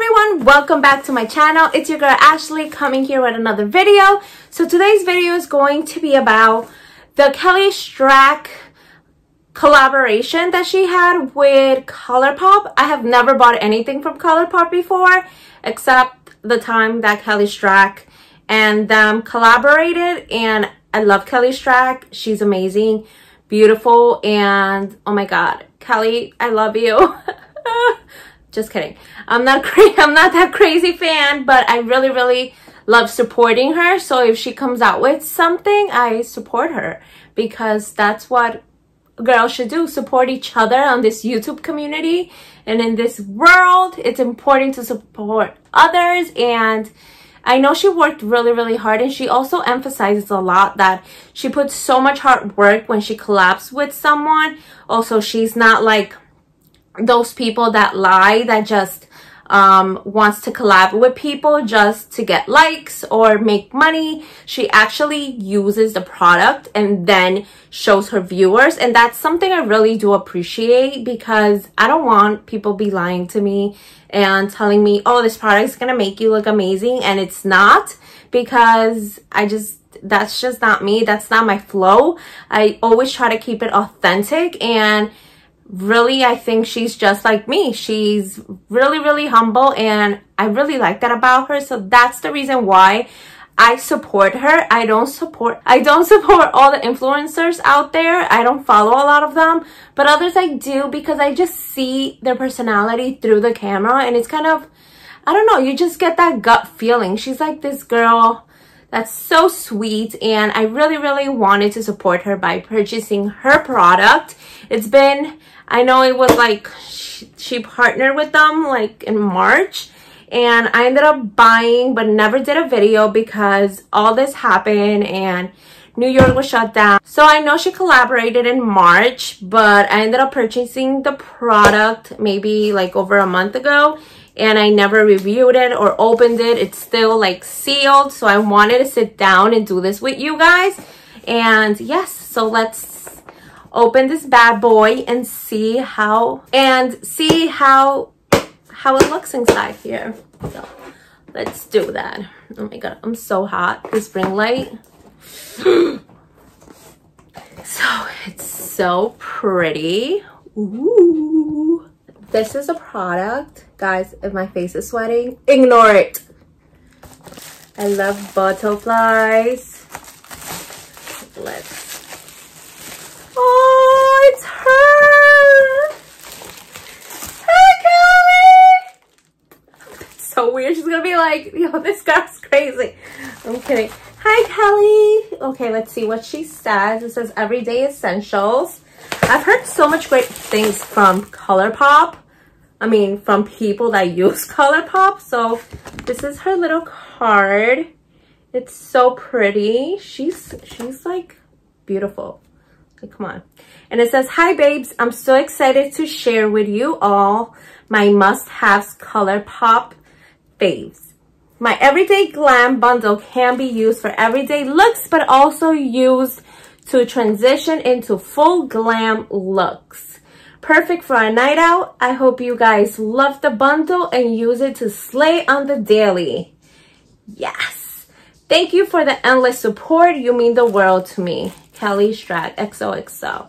everyone welcome back to my channel. It's your girl ashley coming here with another video. So today's video is going to be about the kelly strack collaboration that she had with colourpop. I have never bought anything from colourpop before except the time that kelly strack and them collaborated and i love kelly strack. She's amazing beautiful and oh my god kelly i love you just kidding. I'm not crazy i'm not that crazy fan but i really really love supporting her. So if she comes out with something i support her because that's what girls should do support each other on this youtube community. And in this world it's important to support others. And I know she worked really, really hard and she also emphasizes a lot that she puts so much hard work when she collabs with someone. Also, she's not like those people that lie that just um, wants to collab with people just to get likes or make money. She actually uses the product and then shows her viewers. And that's something I really do appreciate because I don't want people be lying to me and telling me, oh, this product is going to make you look amazing. And it's not because I just, that's just not me. That's not my flow. I always try to keep it authentic and really I think she's just like me. She's really, really humble and I really like that about her. So that's the reason why I support her. I don't support I don't support all the influencers out there. I don't follow a lot of them, but others I do because I just see their personality through the camera and it's kind of I don't know, you just get that gut feeling. She's like this girl that's so sweet and I really really wanted to support her by purchasing her product. It's been I know it was like she, she partnered with them like in March and I ended up buying but never did a video because all this happened and New York was shut down. So I know she collaborated in March, but I ended up purchasing the product maybe like over a month ago and I never reviewed it or opened it. It's still like sealed. So I wanted to sit down and do this with you guys. And yes, so let's open this bad boy and see how and see how how it looks inside here. So let's do that. Oh my god i'm so hot. This ring light. So it's so pretty. Ooh. this is a product. Guys if my face is sweating ignore it. I love butterflies. Let's Oh, it's her. Hi, Kelly. It's so weird. She's to be like, yo, this girl's crazy. I'm kidding. Hi, Kelly. Okay, let's see what she says. It says Everyday Essentials. I've heard so much great things from ColourPop. I mean, from people that use ColourPop. So this is her little card. It's so pretty. She's, she's like beautiful. Like, come on. And it says, Hi babes, I'm so excited to share with you all my must-haves ColourPop faves. My Everyday Glam bundle can be used for everyday looks, but also used to transition into full glam looks. Perfect for a night out. I hope you guys love the bundle and use it to slay on the daily. Yes. Thank you for the endless support. You mean the world to me. Kelly Strack XOXO.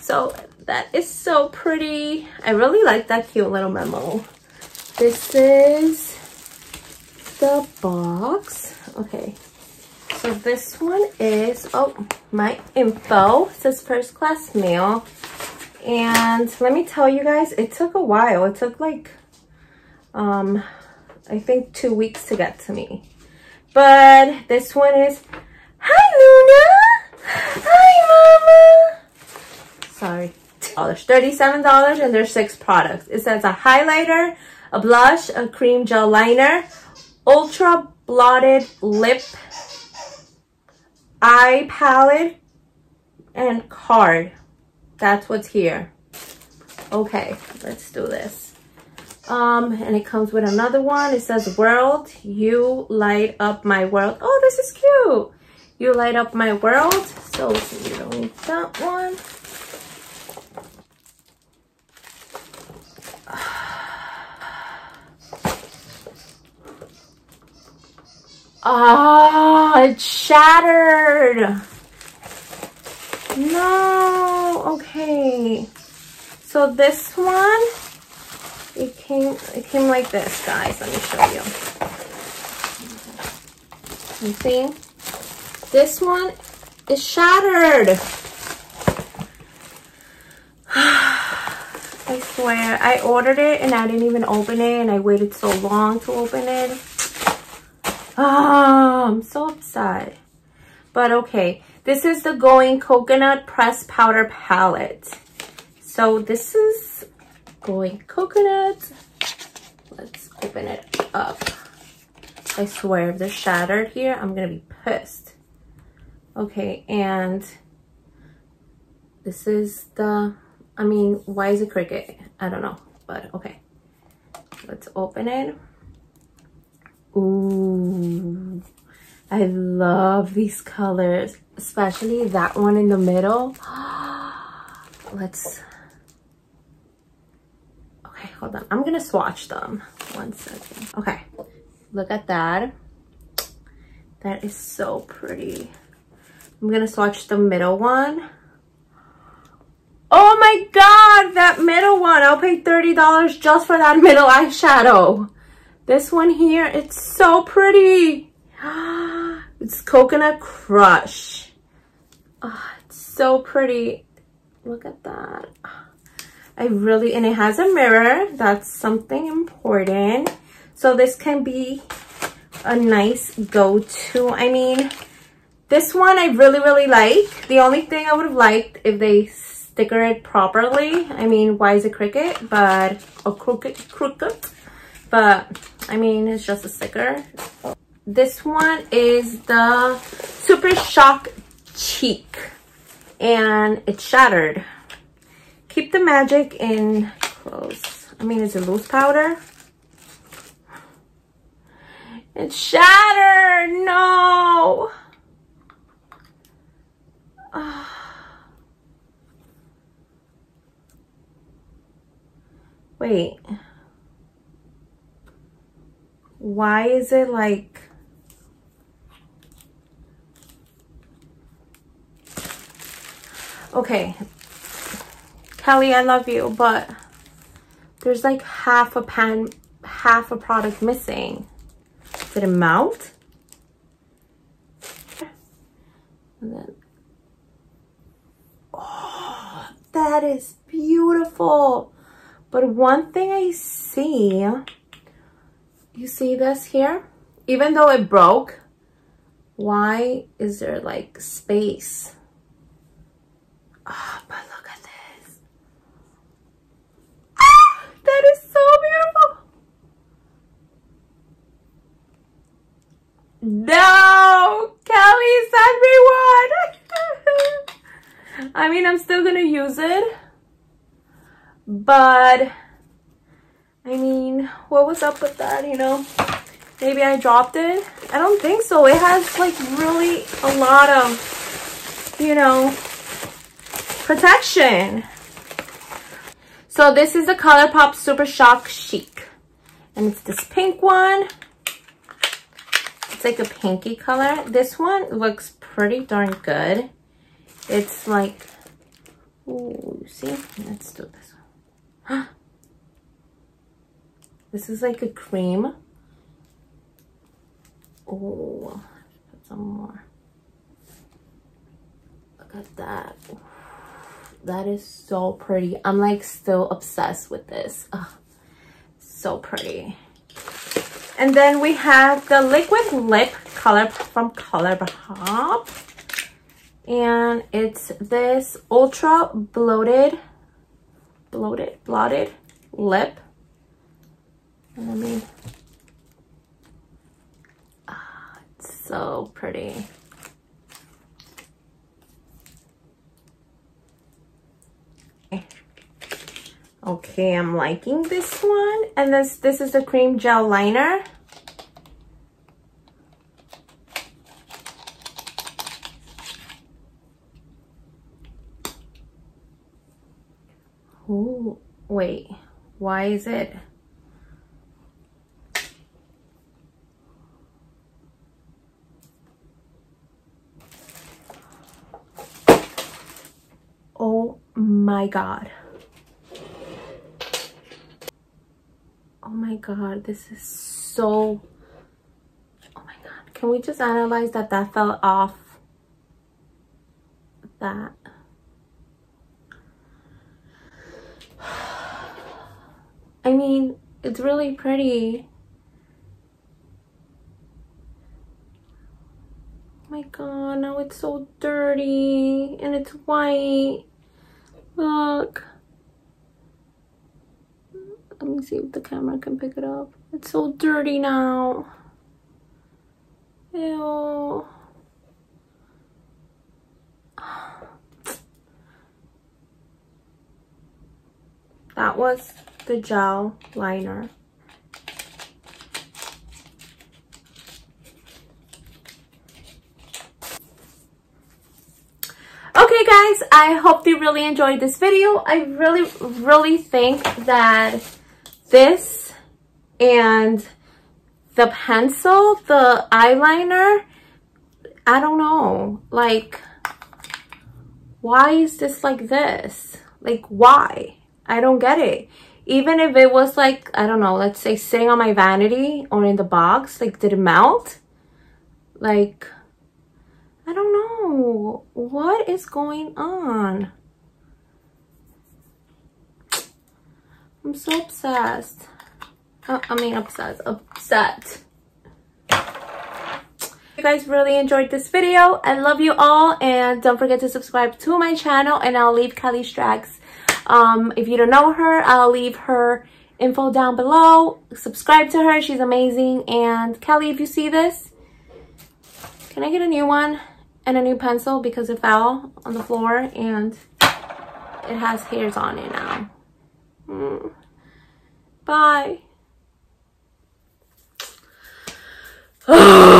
So that is so pretty. I really like that cute little memo. This is the box. Okay. So this one is, oh, my info. It says first class mail. And let me tell you guys, it took a while. It took like, um, I think two weeks to get to me. But this one is, hi Luna! Hi, Mama. Sorry. There's $37 and there's six products. It says a highlighter, a blush, a cream gel liner, ultra blotted lip, eye palette, and card. That's what's here. Okay, let's do this. Um, and it comes with another one. It says, world, you light up my world. Oh, this is cute. You Light Up My World. So you don't need that one. Oh, it shattered. No, okay. So this one, it came, it came like this, guys. Let me show you. You see? This one is shattered. I swear, I ordered it and I didn't even open it and I waited so long to open it. Oh, I'm so upset. But okay, this is the Going Coconut Pressed Powder Palette. So this is Going Coconut. Let's open it up. I swear, if they're shattered here, I'm gonna be pissed. Okay, and this is the, I mean, why is it cricket? I don't know, but okay. Let's open it. Ooh, I love these colors, especially that one in the middle. Let's, okay, hold on. I'm gonna swatch them. One second. Okay, look at that. That is so pretty. I'm gonna swatch the middle one. Oh my God, that middle one. I'll pay $30 just for that middle eyeshadow. This one here, it's so pretty. It's Coconut Crush. Oh, it's so pretty. Look at that. I really, and it has a mirror. That's something important. So this can be a nice go-to. I mean, this one I really, really like. The only thing I would have liked if they sticker it properly. I mean, why is it Cricut? But, a crooked, crooked. But I mean, it's just a sticker. This one is the Super Shock Cheek. And it's shattered. Keep the magic in close. I mean, it's a loose powder. It's shattered! No! Oh. Wait why is it like okay Kelly I love you but there's like half a pan half a product missing. Did it melt? And then oh that is beautiful. But one thing I see you see this here? Even though it broke, why is there like space? Oh, but look at this. Ah, that is so beautiful. No, Kelly sent me one. I mean, I'm still gonna use it, but I mean, what was up with that, you know? Maybe I dropped it? I don't think so. It has like really a lot of, you know, protection. So this is the ColourPop Super Shock Cheek. And it's this pink one. It's like a pinky color. This one looks pretty darn good. It's like, ooh, see? Let's do this one. This is like a cream. Oh, put some more. Look at that. That is so pretty. I'm like still obsessed with this. so pretty. And then we have the liquid lip color from ColourPop. And it's this ultra bloated, bloated, blotted lip let me. Ah, it's so pretty. Okay, I'm liking this one. And this, this is the cream gel liner. Oh, wait, why is it? My god. Oh my god, this is so... Oh my god. Can we just analyze that that fell off? That. I mean, it's really pretty. Oh my god, now it's so dirty and it's white. Look. Let me see if the camera can pick it up. It's so dirty now. Ew. That was the gel liner. Okay guys, I hope you really enjoyed this video. I really, really think that this and the pencil, the eyeliner, I don't know, like, why is this like this? Like, why? I don't get it. Even if it was like, I don't know, let's say sitting on my vanity or in the box, like, did it melt? Like, I don't know. What is going on? I'm so obsessed. Uh, I mean, obsessed. Upset. you guys really enjoyed this video. I love you all. And don't forget to subscribe to my channel. And I'll leave Kelly Strack's. Um, if you don't know her, I'll leave her info down below. Subscribe to her. She's amazing. And Kelly, if you see this, can I get a new one? And a new pencil because it fell on the floor and it has hairs on it now. Mm. Bye.